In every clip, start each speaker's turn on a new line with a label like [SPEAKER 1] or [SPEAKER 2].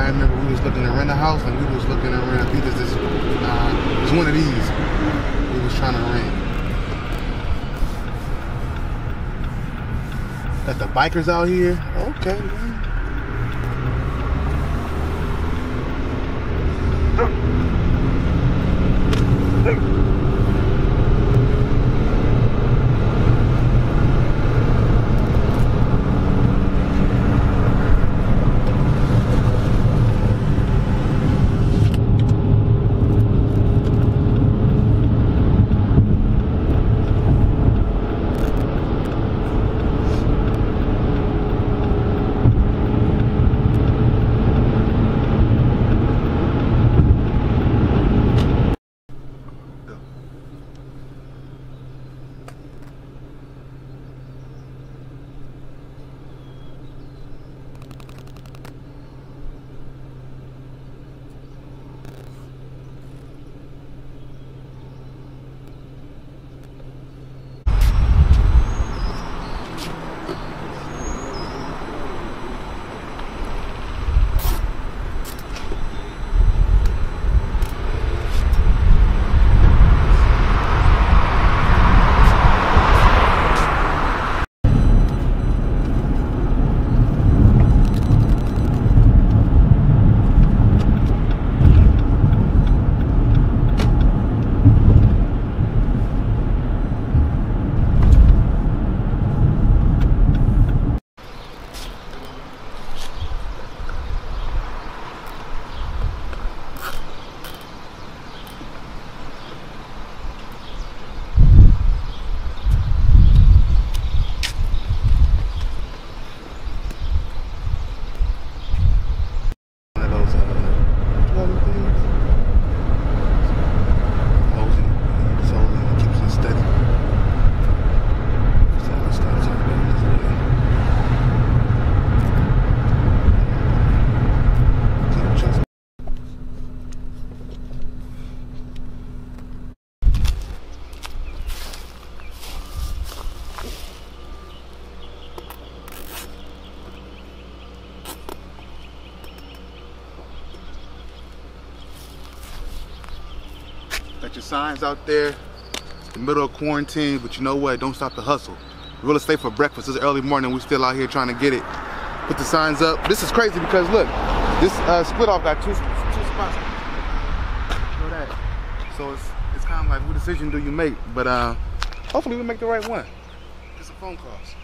[SPEAKER 1] I remember we was looking to rent a house and we was looking to rent. I think this is uh, it's one of these. We was trying to rent. Got the bikers out here. Okay. man. Your signs out there. It's the middle of quarantine, but you know what? Don't stop the hustle. Real estate for breakfast. It's early morning. We're still out here trying to get it. Put the signs up. This is crazy because look, this uh, split off got two, two spots. Know that. So it's it's kind of like what decision do you make? But uh, hopefully we make the right one. Get some phone calls.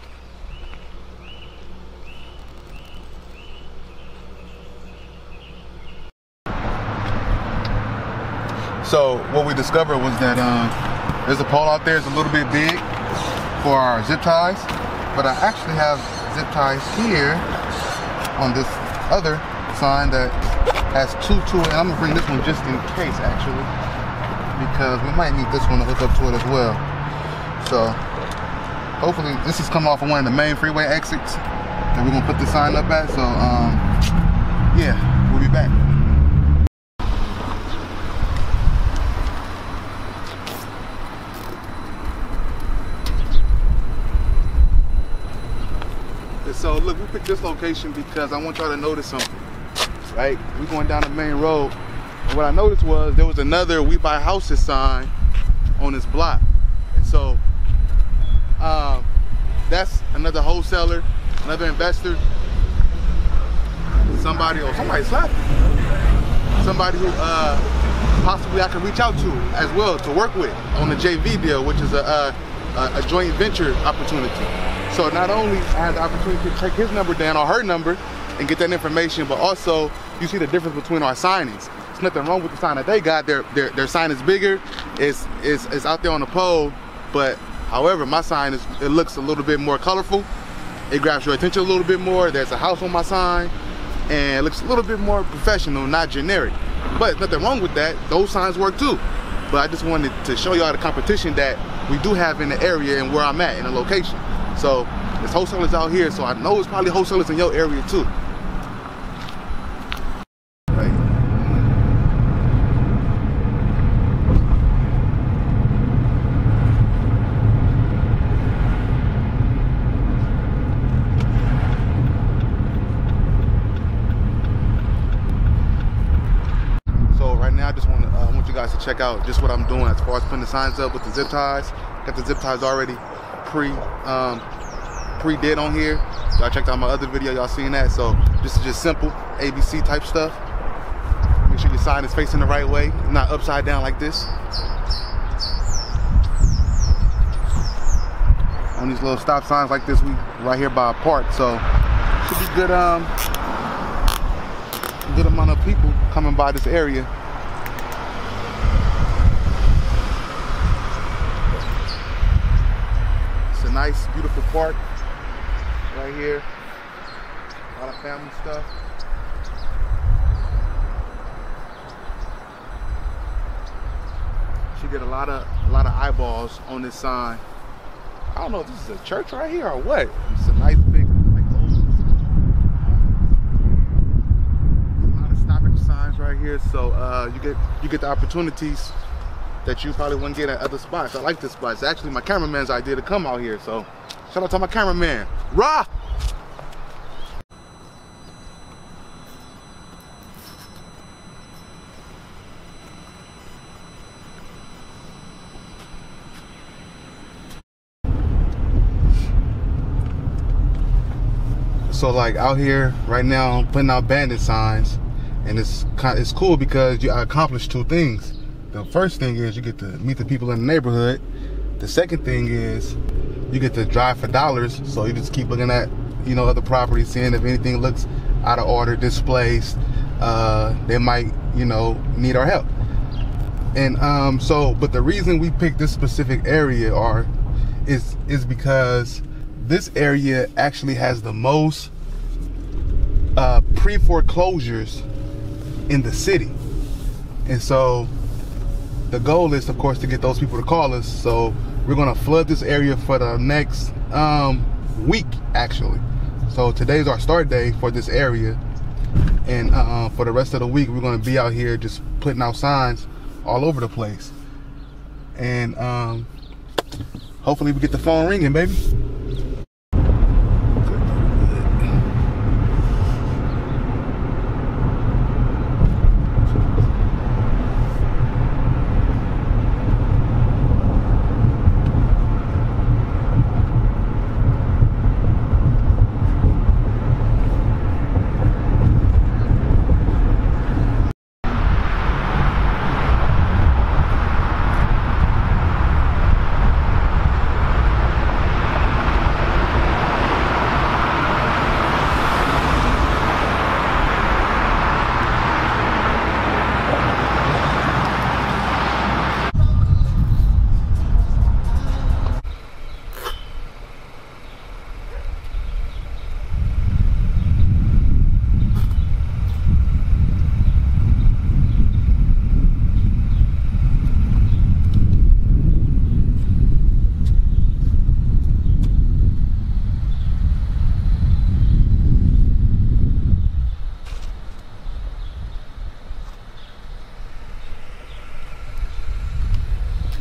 [SPEAKER 1] So what we discovered was that uh, there's a pole out there. It's a little bit big for our zip ties, but I actually have zip ties here on this other sign that has two to it. And I'm gonna bring this one just in case, actually, because we might need this one to hook up to it as well. So hopefully this is coming off of one of the main freeway exits that we're gonna put the sign up at. So um, yeah, we'll be back. And so look, we this location because I want y'all to notice something. Right? We're going down the main road. And what I noticed was there was another We Buy Houses sign on this block. And so um, that's another wholesaler, another investor, somebody or somebody slapped me. Somebody who uh, possibly I can reach out to as well to work with on the JV deal, which is a, a, a joint venture opportunity. So not only I had the opportunity to take his number down or her number and get that information, but also you see the difference between our signings. There's nothing wrong with the sign that they got. Their their, their sign is bigger. It's, it's it's out there on the pole, but however, my sign is it looks a little bit more colorful. It grabs your attention a little bit more. There's a house on my sign, and it looks a little bit more professional, not generic. But nothing wrong with that. Those signs work too. But I just wanted to show y'all the competition that we do have in the area and where I'm at in the location. So there's wholesalers out here, so I know it's probably wholesalers in your area too. So right. Now I just want to, uh, want you guys to check out just what I'm doing as far as putting the signs up with the zip ties. Got the zip ties already pre um, pre did on here. Y'all checked out my other video, y'all seen that. So this is just simple ABC type stuff. Make sure your sign is facing the right way, not upside down like this. On these little stop signs like this, we right here by a park, so should be good. Um, good amount of people coming by this area. It's a nice, beautiful park right here. A lot of family stuff. Should get a lot of a lot of eyeballs on this sign. I don't know if this is a church right here or what. It's a nice big like a lot of stopping signs right here. So uh, you get you get the opportunities that you probably wouldn't get at other spots. I like this spot. It's actually my cameraman's idea to come out here. So shout out to my cameraman. Rah! So like out here right now, I'm putting out bandit signs, and it's it's cool because you accomplished two things. The first thing is you get to meet the people in the neighborhood. The second thing is you get to drive for dollars. So you just keep looking at you know other properties, seeing if anything looks out of order, displaced. Uh, they might you know need our help. And um, so, but the reason we picked this specific area are is is because this area actually has the most uh, pre foreclosures in the city. And so the goal is, of course, to get those people to call us. So we're going to flood this area for the next um, week, actually. So today's our start day for this area. And uh, for the rest of the week, we're going to be out here just putting out signs all over the place. And um, hopefully we get the phone ringing, baby.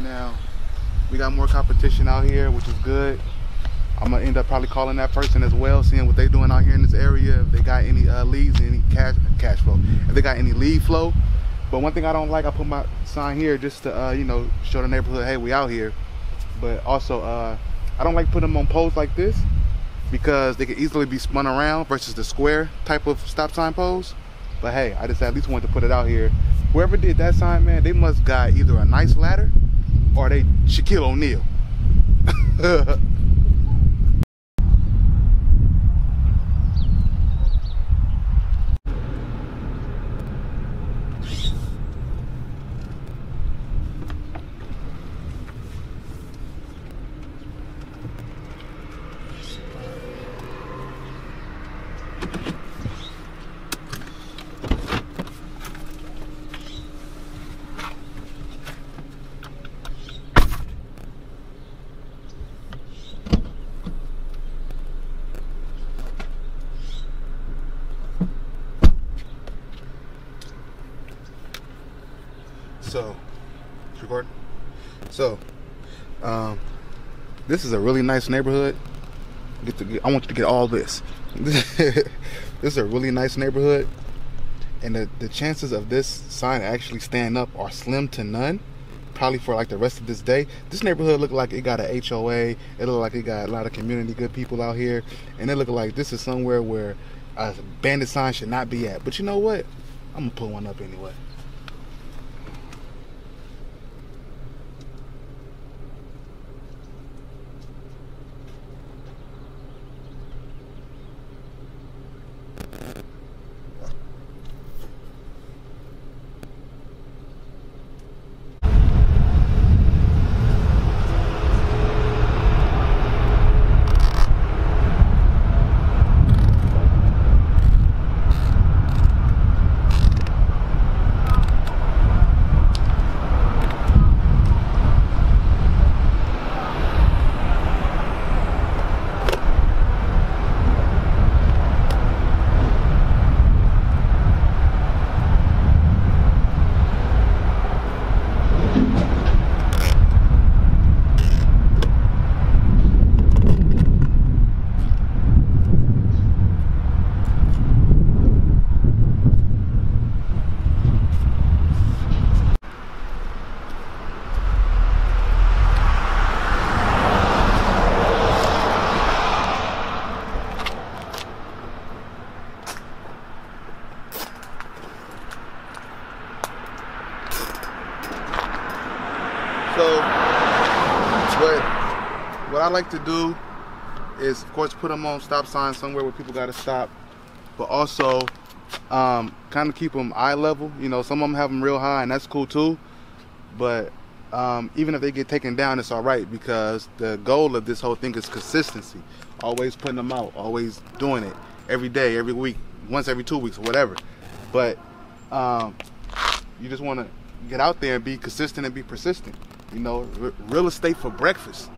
[SPEAKER 1] Now, we got more competition out here, which is good. I'm gonna end up probably calling that person as well, seeing what they're doing out here in this area. If they got any uh, leads, any cash cash flow, if they got any lead flow. But one thing I don't like, I put my sign here just to uh, you know show the neighborhood, hey, we out here. But also, uh, I don't like putting them on poles like this because they can easily be spun around versus the square type of stop sign poles. But hey, I just at least wanted to put it out here. Whoever did that sign, man, they must got either a nice ladder or they Shaquille O'Neal. So, recording. So, um, this is a really nice neighborhood. Get to get, I want you to get all this. this is a really nice neighborhood, and the, the chances of this sign actually stand up are slim to none probably for like the rest of this day this neighborhood look like it got a hoa it look like it got a lot of community good people out here and it look like this is somewhere where a bandit sign should not be at but you know what i'm gonna put one up anyway So, what what I like to do is, of course, put them on stop signs somewhere where people got to stop, but also um, kind of keep them eye level. You know, some of them have them real high, and that's cool too. But um, even if they get taken down, it's all right because the goal of this whole thing is consistency. Always putting them out, always doing it every day, every week, once every two weeks, or whatever. But um, you just want to get out there and be consistent and be persistent. You know, real estate for breakfast.